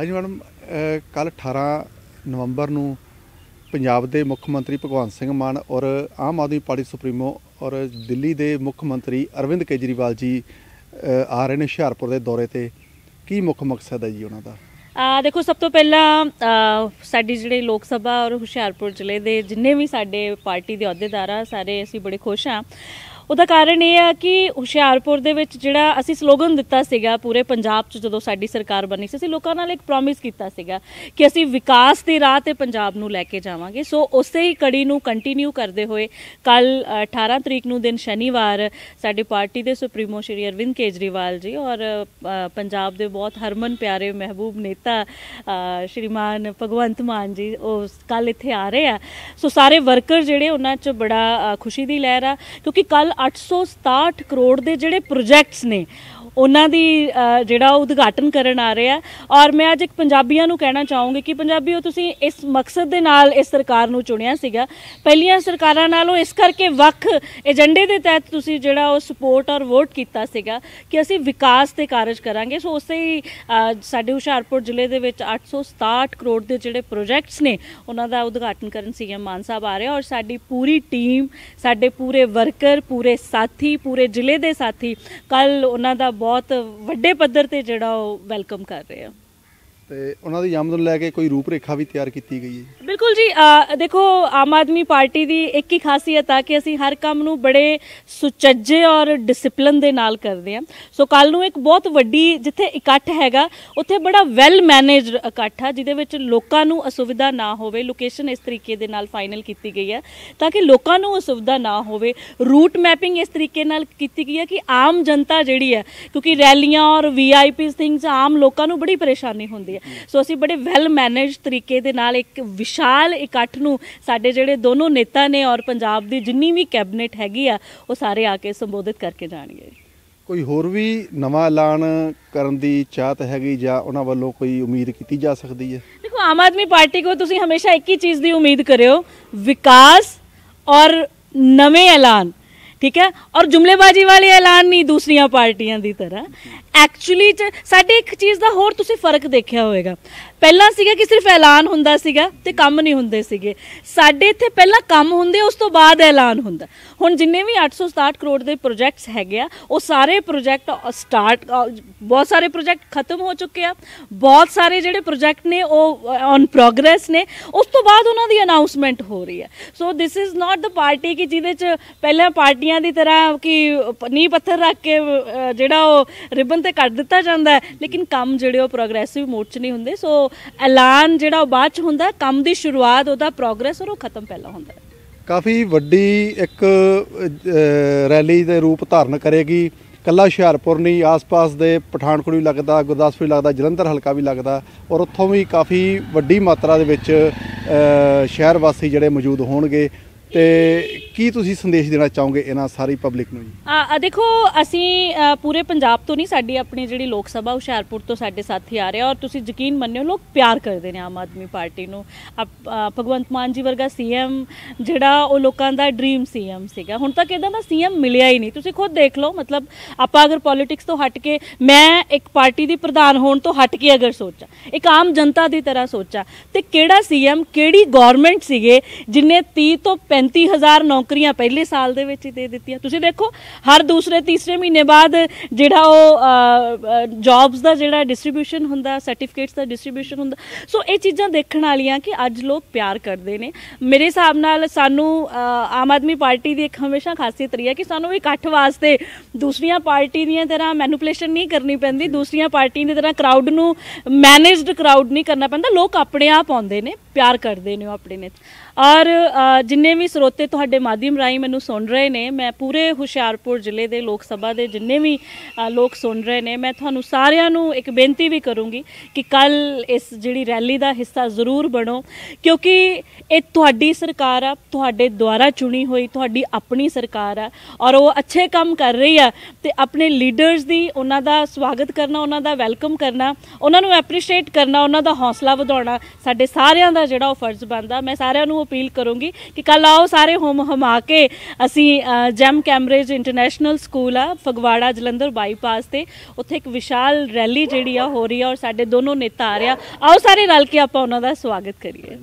ਹਾਂਜੀ ਮੈਡਮ ਕੱਲ 18 ਨਵੰਬਰ ਨੂੰ ਪੰਜਾਬ ਦੇ ਮੁੱਖ ਮੰਤਰੀ ਭਗਵੰਤ ਸਿੰਘ ਮਾਨ ਔਰ ਆਮ ਆਦਮੀ ਪਾਰਟੀ ਸੁਪਰੀਮੋ ਔਰ ਦਿੱਲੀ ਦੇ ਮੁੱਖ ਮੰਤਰੀ ਅਰਵਿੰਦ ਕੇਜਰੀਵਾਲ ਜੀ ਆ ਰਹੇ ਨੇ ਹੁਸ਼ਿਆਰਪੁਰ ਦੇ ਦੌਰੇ ਤੇ। ਕੀ ਮੁੱਖ ਮਕਸਦ ਹੈ ਜੀ ਉਹਨਾਂ ਦਾ? ਆ ਦੇਖੋ, ਸਭ ਤੋਂ ਪਹਿਲਾਂ ਸਾਡੀ ਜਿਹੜੇ ਲੋਕ ਸਭਾ ਔਰ ਹੁਸ਼ਿਆਰਪੁਰ ਜ਼ਿਲ੍ਹੇ ਦੇ ਜਿੰਨੇ ਵੀ ਸਾਡੇ ਪਾਰਟੀ ਦੇ ਅਹੁਦੇਦਾਰ ਆ, ਸਾਰੇ ਅਸੀਂ ਬੜੇ ਖੁਸ਼ ਆ ਉਹਦਾ ਕਾਰਨ ਇਹ ਆ ਕਿ ਹੁਸ਼ਿਆਰਪੁਰ ਦੇ ਵਿੱਚ ਜਿਹੜਾ ਅਸੀਂ ਸਲੋਗਨ ਦਿੱਤਾ ਸੀਗਾ ਪੂਰੇ ਪੰਜਾਬ 'ਚ ਜਦੋਂ ਸਾਡੀ ਸਰਕਾਰ ਬਣੀ ਸੀ, ਅਸੀਂ ਲੋਕਾਂ ਨਾਲ ਇੱਕ ਪ੍ਰੋਮਿਸ ਕੀਤਾ ਸੀਗਾ ਕਿ ਅਸੀਂ ਵਿਕਾਸ ਦੇ ਰਾਹ ਤੇ ਪੰਜਾਬ ਨੂੰ ਲੈ ਕੇ ਜਾਵਾਂਗੇ। ਸੋ ਉਸੇ ਹੀ ਕੜੀ ਨੂੰ ਕੰਟੀਨਿਊ ਕਰਦੇ ਹੋਏ ਕੱਲ 18 ਤਰੀਕ ਨੂੰ ਦਿਨ ਸ਼ਨੀਵਾਰ ਸਾਡੀ ਪਾਰਟੀ ਦੇ ਸੁਪਰੀਮੋ ਸ਼੍ਰੀ ਅਰਵਿੰਦ ਕੇਜਰੀਵਾਲ ਜੀ ਔਰ ਪੰਜਾਬ ਦੇ ਬਹੁਤ ਹਰਮਨ ਪਿਆਰੇ ਮਹਿਬੂਬ ਨੇਤਾ ਸ਼੍ਰੀਮਾਨ ਭਗਵੰਤ ਮਾਨ ਜੀ ਉਹ ਕੱਲ ਇੱਥੇ ਆ ਰਹੇ ਆ। ਸੋ ਸਾਰੇ ਵਰਕਰ ਜਿਹੜੇ ਉਹਨਾਂ 'ਚ ਬੜਾ ਖੁਸ਼ੀ ਦੀ ਲਹਿਰ ਆ ਕਿਉਂਕਿ ਕੱਲ 867 ਕਰੋੜ ਦੇ ਜਿਹੜੇ ਪ੍ਰੋਜੈਕਟਸ ਨੇ ਉਹਨਾਂ ਦੀ ਜਿਹੜਾ ਉਹ ਉਦਘਾਟਨ ਕਰਨ ਆ ਰਹੇ ਆ ਔਰ ਮੈਂ ਅੱਜ ਇੱਕ ਪੰਜਾਬੀਆਂ ਨੂੰ ਕਹਿਣਾ ਚਾਹੂੰਗੀ ਕਿ ਪੰਜਾਬੀਓ, ਤੁਸੀਂ ਇਸ ਮਕਸਦ ਦੇ ਨਾਲ ਇਸ ਸਰਕਾਰ ਨੂੰ ਚੁਣਿਆ ਸੀਗਾ। ਪਹਿਲੀਆਂ ਸਰਕਾਰਾਂ ਨਾਲੋਂ ਇਸ ਕਰਕੇ ਵੱਖ ਏਜੰਡੇ ਦੇ ਤਹਿਤ ਤੁਸੀਂ ਜਿਹੜਾ ਉਹ ਸਪੋਰਟ ਔਰ ਵੋਟ ਕੀਤਾ ਸੀਗਾ ਕਿ ਅਸੀਂ ਵਿਕਾਸ ਤੇ ਕਾਰਜ ਕਰਾਂਗੇ। ਸੋ ਉਸੇ ਹੀ ਸਾਡੇ ਹੁਸ਼ਿਆਰਪੁਰ ਜ਼ਿਲ੍ਹੇ ਦੇ ਵਿੱਚ 867 ਕਰੋੜ ਦੇ ਜਿਹੜੇ ਪ੍ਰੋਜੈਕਟਸ ਨੇ, ਉਹਨਾਂ ਦਾ ਉਦਘਾਟਨ ਕਰਨ ਸੀਐਮ ਮਾਨ ਸਾਹਿਬ ਆ ਰਹੇ ਔਰ ਸਾਡੀ ਪੂਰੀ ਟੀਮ ਸਾਡੇ ਪੂਰੇ ਵਰਕਰ ਪੂਰੇ ਸਾਥੀ, ਪੂਰੇ ਜ਼ਿਲ੍ਹੇ ਦੇ ਸਾਥੀ ਕੱਲ ਉਹਨਾਂ ਦਾ ਬਹੁਤ ਵੱਡੇ ਪੱਧਰ ਤੇ ਜਿਹੜਾ ਉਹ ਵੈਲਕਮ ਕਰ ਰਹੇ ਆ। ਤੇ ਉਹਨਾਂ ਦੀ ਆਮਦ ਨੂੰ ਲੈ ਕੇ ਕੋਈ ਰੂਪ ਰੇਖਾ ਵੀ ਤਿਆਰ ਕੀਤੀ ਗਈ ਹੈ। ਬਿਲਕੁਲ ਜੀ ਦੇਖੋ, ਆਮ ਆਦਮੀ ਪਾਰਟੀ ਦੀ ਇੱਕ ਹੀ ਖਾਸੀਅਤ ਆ ਕਿ ਅਸੀਂ ਹਰ ਕੰਮ ਨੂੰ ਬੜੇ ਸੁਚੱਜੇ ਔਰ ਡਿਸਪਲਿਨ ਦੇ ਨਾਲ ਕਰਦੇ ਹਾਂ। ਸੋ ਕੱਲ ਨੂੰ ਇੱਕ ਬਹੁਤ ਵੱਡੀ ਜਿੱਥੇ ਇਕੱਠ ਹੈਗਾ, ਉੱਥੇ ਬੜਾ ਵੈਲ ਮੈਨੇਜਡ ਇਕੱਠ ਆ, ਜਿਹਦੇ ਵਿੱਚ ਲੋਕਾਂ ਨੂੰ ਅਸੁਵਿਧਾ ਨਾ ਹੋਵੇ। ਲੋਕੇਸ਼ਨ ਇਸ ਤਰੀਕੇ ਦੇ ਨਾਲ ਫਾਈਨਲ ਕੀਤੀ ਗਈ ਹੈ, ਤਾਂ ਕਿ ਲੋਕਾਂ ਨੂੰ ਅਸੁਵਿਧਾ ਨਾ ਹੋਵੇ। ਰੂਟ ਮੈਪਿੰਗ ਇਸ ਤਰੀਕੇ ਨਾਲ ਕੀਤੀ ਗਈ ਹੈ ਕਿ ਆਮ ਜਨਤਾ ਜਿਹੜੀ ਹੈ, ਕਿਉਂਕਿ ਰੈਲੀਆਂ ਔਰ ਵੀਆਈਪੀਸ ਥਿੰਗਸ ਆਮ ਲੋਕਾਂ ਨੂੰ ਬੜੀ ਪਰੇਸ਼ਾਨੀ ਹੁੰਦੀ ਹੈ। ਸੋ ਅਸੀਂ ਬੜੇ ਵੈਲ ਮੈਨੇਜਡ ਤਰੀਕੇ ਦੇ ਨਾਲ ਇੱਕ ਵਿਸ਼ਾਲ ਇਕੱਠ ਨੂੰ ਸਾਡੇ ਜਿਹੜੇ ਦੋਨੋਂ ਨੇਤਾ ਨੇ ਔਰ ਪੰਜਾਬ ਦੀ ਜਿੰਨੀ ਵੀ ਕੈਬਨਿਟ ਹੈਗੀ ਆ ਉਹ ਸਾਰੇ ਆ ਕੇ ਸੰਬੋਧਿਤ ਕਰਕੇ ਜਾਣਗੇ। ਕੋਈ ਹੋਰ ਵੀ ਨਵਾਂ ਐਲਾਨ ਕਰਨ ਦੀ ਚਾਹਤ ਹੈਗੀ ਜਾਂ ਉਹਨਾਂ ਵੱਲੋਂ ਕੋਈ ਉਮੀਦ ਕੀਤੀ ਜਾ ਸਕਦੀ ਹੈ? ਦੇਖੋ ਆਮ ਆਦਮੀ ਪਾਰਟੀ ਕੋ ਤੁਸੀਂ ਹਮੇਸ਼ਾ ਇੱਕ ਹੀ ਚੀਜ਼ ਦੀ ਉਮੀਦ ਕਰਿਓ ਵਿਕਾਸ ਔਰ ਨਵੇਂ ਐਲਾਨ ਠੀਕ ਹੈ? ਔਰ ਜੁਮਲੇਬਾਜ਼ੀ ਵਾਲੇ ਐਲਾਨ ਨਹੀਂ ਦੂਸਰੀਆਂ ਪਾਰਟੀਆਂ ਦੀ ਤਰ੍ਹਾਂ। ਐਕਚੁਅਲੀ ਸਾਡੇ ਇੱਕ ਚੀਜ਼ ਦਾ ਹੋਰ ਤੁਸੀਂ ਫ਼ਰਕ ਦੇਖਿਆ ਹੋਵੇਗਾ। ਪਹਿਲਾਂ ਸੀਗਾ ਕਿ ਸਿਰਫ ਐਲਾਨ ਹੁੰਦਾ ਸੀਗਾ ਤੇ ਕੰਮ ਨਹੀਂ ਹੁੰਦੇ ਸੀਗੇ। ਸਾਡੇ ਇੱਥੇ ਪਹਿਲਾਂ ਕੰਮ ਹੁੰਦੇ, ਉਸ ਤੋਂ ਬਾਅਦ ਐਲਾਨ ਹੁੰਦਾ। ਹੁਣ ਜਿੰਨੇ ਵੀ 867 ਕਰੋੜ ਦੇ ਪ੍ਰੋਜੈਕਟਸ ਹੈਗੇ ਆ, ਉਹ ਸਾਰੇ ਪ੍ਰੋਜੈਕਟ ਸਟਾਰਟ ਬਹੁਤ ਸਾਰੇ ਪ੍ਰੋਜੈਕਟ ਖਤਮ ਹੋ ਚੁੱਕੇ ਆ। ਬਹੁਤ ਸਾਰੇ ਜਿਹੜੇ ਪ੍ਰੋਜੈਕਟ ਨੇ, ਉਹ ਔਨ ਪ੍ਰੋਗਰੈਸ ਨੇ। ਉਸ ਤੋਂ ਬਾਅਦ ਉਹਨਾਂ ਦੀ ਅਨਾਉਂਸਮੈਂਟ ਹੋ ਰਹੀ ਹੈ so this is not the party ਕਿ ਜਿਹਦੇ ਚ ਪਹਿਲਾਂ ਪਾਰਟੀਆਂ ਦੀ ਤਰ੍ਹਾਂ ਕਿ ਨੀਂਹ ਪੱਥਰ ਰੱਖ ਕੇ ਜਿਹੜਾ ਉਹ ਰਿਬਨ ਤੇ ਕੱਟ ਦਿੱਤਾ ਜਾਂਦਾ ਹੈ। ਲੇਕਿਨ ਕੰਮ ਜਿਹੜੇ ਉਹ ਪ੍ਰੋਗਰੈਸਿਵ ਮੋਡ 'ਚ ਨਹੀਂ ਹੁੰਦੇ। ਸੋ ਐਲਾਨ ਜਿਹੜਾ ਉਹ ਬਾਅਦ 'ਚ ਹੁੰਦਾ ਕੰਮ ਦੀ ਸ਼ੁਰੂਆਤ, ਉਹਦਾ ਪ੍ਰੋਗਰੈਸ ਔਰ ਉਹ ਖਤਮ ਪਹਿਲਾਂ ਹੁੰਦਾ ਹੈ। ਕਾਫੀ ਵੱਡੀ ਇੱਕ ਰੈਲੀ ਦੇ ਰੂਪ ਧਾਰਨ ਕਰੇਗੀ। ਕੱਲਾ ਹੁਸ਼ਿਆਰਪੁਰ ਨਹੀਂ, ਆਸ-ਪਾਸ ਦੇ ਪਠਾਨਕੋਟ ਵੀ ਲੱਗਦਾ, ਗੁਰਦਾਸਪੁਰ ਵੀ ਲੱਗਦਾ, ਜਲੰਧਰ ਹਲਕਾ ਵੀ ਲੱਗਦਾ। ਔਰ ਉੱਥੋਂ ਵੀ ਕਾਫੀ ਵੱਡੀ ਮਾਤਰਾ ਦੇ ਵਿੱਚ ਸ਼ਹਿਰ ਵਾਸੀ ਜਿਹੜੇ ਮੌਜੂਦ ਹੋਣਗੇ। ਤੇ ਕੀ ਤੁਸੀਂ ਸੰਦੇਸ਼ ਦੇਣਾ ਚਾਹੋਗੇ ਇਹਨਾਂ ਸਾਰੀ ਪਬਲਿਕ ਨੂੰ ਜੀ? ਆ ਦੇਖੋ, ਅਸੀਂ ਪੂਰੇ ਪੰਜਾਬ ਤੋਂ ਨਹੀਂ, ਸਾਡੀ ਆਪਣੀ ਜਿਹੜੀ ਲੋਕ ਸਭਾ, ਹੁਸ਼ਿਆਰਪੁਰ ਤੋਂ ਸਾਡੇ ਸਾਥੀ ਆ ਰਹੇ ਔਰ ਤੁਸੀਂ ਯਕੀਨ ਮੰਨਿਓ, ਲੋਕ ਪਿਆਰ ਕਰਦੇ ਨੇ ਆਮ ਆਦਮੀ ਪਾਰਟੀ ਨੂੰ। ਅਪ- ਭਗਵੰਤ ਮਾਨ ਜੀ ਵਰਗਾ ਸੀਐਮ ਜਿਹੜਾ, ਉਹ ਲੋਕਾਂ ਦਾ ਡ੍ਰੀਮ ਸੀਐਮ ਸੀਗਾ। ਹੁਣ ਤੱਕ ਇਦਾਂ ਦਾ ਸੀਐਮ ਮਿਲਿਆ ਹੀ ਨਹੀਂ। ਤੁਸੀਂ ਖੁਦ ਦੇਖ ਲਓ, ਮਤਲਬ ਆਪਾਂ ਅਗਰ ਪੋਲਿਟਿਕਸ ਤੋਂ ਹਟ ਕੇ, ਮੈਂ ਇੱਕ ਪਾਰਟੀ ਦੀ ਪ੍ਰਧਾਨ ਹੋਣ ਤੋਂ ਹਟ ਕੇ ਅਗਰ ਸੋਚਾਂ, ਇੱਕ ਆਮ ਜਨਤਾ ਦੀ ਤਰ੍ਹਾਂ ਸੋਚਾਂ, ਤੇ ਕਿਹੜਾ ਸੀਐਮ, ਕਿਹੜੀ ਗਵਰਨਮੈਂਟ ਸੀਗੇ, ਜਿਨੇ 30 ਤੋਂ 35 ਹਜ਼ਾਰ ਨੌਕਰੀਆਂ ਪਹਿਲੇ ਸਾਲ ਦੇ ਵਿੱਚ ਹੀ ਦੇ ਦਿੱਤੀਆਂ। ਤੁਸੀਂ ਦੇਖੋ, ਹਰ ਦੂਸਰੇ, ਤੀਸਰੇ ਮਹੀਨੇ ਬਾਅਦ ਜਿਹੜਾ ਉਹ ਜੌਬਸ ਦਾ ਜਿਹੜਾ ਡਿਸਟ੍ਰੀਬਿਊਸ਼ਨ ਹੁੰਦਾ ਸਰਟੀਫਿਕੇਟਸ ਦਾ ਡਿਸਟ੍ਰੀਬਿਊਸ਼ਨ ਹੁੰਦਾ। ਸੋ ਇਹ ਚੀਜ਼ਾਂ ਦੇਖਣ ਵਾਲੀਆਂ ਕਿ ਅੱਜ ਲੋਕ ਪਿਆਰ ਕਰਦੇ ਨੇ। ਮੇਰੇ ਹਿਸਾਬ ਨਾਲ ਸਾਨੂੰ ਆਮ ਆਦਮੀ ਪਾਰਟੀ ਦੀ ਇੱਕ ਹਮੇਸ਼ਾ ਖਾਸੀਅਤ ਰਹੀ ਹੈ ਕਿ ਸਾਨੂੰ ਇਕੱਠ ਵਾਸਤੇ ਦੂਸਰੀਆਂ ਪਾਰਟੀ ਦੀਆਂ ਤਰ੍ਹਾਂ ਮੈਨੂਪੂਲੇਸ਼ਨ ਨਹੀਂ ਕਰਨੀ ਪੈਂਦੀ, ਦੂਸਰੀਆਂ ਪਾਰਟੀ ਦੀ ਤਰ੍ਹਾਂ ਕਰਾਊਡ ਨੂੰ ਮੈਨੇਜਡ ਕਰਾਊਡ ਨਹੀਂ ਕਰਨਾ ਪੈਂਦਾ। ਲੋਕ ਆਪਣੇ ਆਪ ਆਉਂਦੇ ਨੇ, ਪਿਆਰ ਕਰਦੇ ਨੇ ਉਹ ਆਪਣੇ ਨੇ। ਔਰ ਜਿੰਨੇ ਵੀ ਸਰੋਤੇ ਤੁਹਾਡੇ ਮਾਧਿਅਮ ਰਾਹੀਂ ਮੈਨੂੰ ਸੁਣ ਰਹੇ ਨੇ। ਮੈਂ ਪੂਰੇ ਹੁਸ਼ਿਆਰਪੁਰ ਜ਼ਿਲ੍ਹੇ ਦੇ ਲੋਕ ਸਭਾ ਦੇ ਜਿੰਨੇ ਵੀ ਲੋਕ ਸੁਣ ਰਹੇ ਨੇ। ਮੈਂ ਤੁਹਾਨੂੰ ਸਾਰਿਆਂ ਨੂੰ ਇੱਕ ਬੇਨਤੀ ਵੀ ਕਰੂੰਗੀ ਕਿ ਕੱਲ ਇਸ ਜਿਹੜੀ ਰੈਲੀ ਦਾ ਹਿੱਸਾ ਜ਼ਰੂਰ ਬਣੋ, ਕਿਉਂਕਿ ਇਹ ਤੁਹਾਡੀ ਸਰਕਾਰ ਆ, ਤੁਹਾਡੇ ਦੁਆਰਾ ਚੁਣੀ ਹੋਈ, ਤੁਹਾਡੀ ਆਪਣੀ ਸਰਕਾਰ ਆ ਔਰ ਉਹ ਅੱਛੇ ਕੰਮ ਕਰ ਰਹੀ ਆ ਤੇ ਆਪਣੇ ਲੀਡਰਸ ਦੀ ਉਹਨਾਂ ਦਾ ਸਵਾਗਤ ਕਰਨਾ, ਉਹਨਾਂ ਦਾ ਵੈਲਕਮ ਕਰਨਾ, ਉਹਨਾਂ ਨੂੰ ਐਪਰੀਸ਼ੀਏਟ ਕਰਨਾ, ਉਹਨਾਂ ਦਾ ਹੌਸਲਾ ਵਧਾਉਣਾ ਸਾਡੇ ਸਾਰਿਆਂ ਦਾ ਜਿਹੜਾ ਉਹ ਫਰਜ਼ ਬਣਦਾ। ਮੈਂ ਸਾਰਿਆਂ ਨੂੰ ਅਪੀਲ ਕਰੂੰਗੀ ਕਿ ਕੱਲ ਆਓ ਸਾਰੇ ਹੋਮ ਹਮਾ ਕੇ ਅਸੀਂ ਅ, ਜੈਮ ਕੈਮਬ੍ਰਿਜ ਇੰਟਰਨੈਸ਼ਨਲ ਸਕੂਲ ਆ ਫਗਵਾੜਾ ਜਲੰਧਰ ਬਾਈਪਾਸ ਤੇ। ਉੱਥੇ ਇੱਕ ਵਿਸ਼ਾਲ ਰੈਲੀ ਜਿਹੜੀ ਆ ਹੋ ਰਹੀ ਆ ਔਰ ਸਾਡੇ ਦੋਨੋਂ ਨੇਤਾ ਆ ਰਿਹਾ ਆਓ ਸਾਰੇ ਰਲ ਕੇ ਆਪਾਂ ਉਹਨਾਂ ਦਾ ਸਵਾਗਤ ਕਰੀਏ।